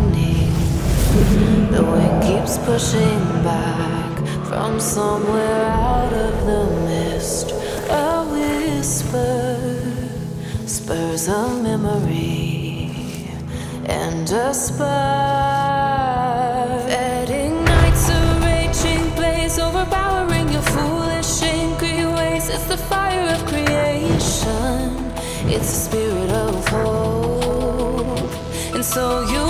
happening. The wind keeps pushing back from somewhere out of the mist. A whisper spurs a memory and a spark that ignites a raging blaze, overpowering your foolish, angry ways. It's the fire of creation, it's the spirit of hope, and so you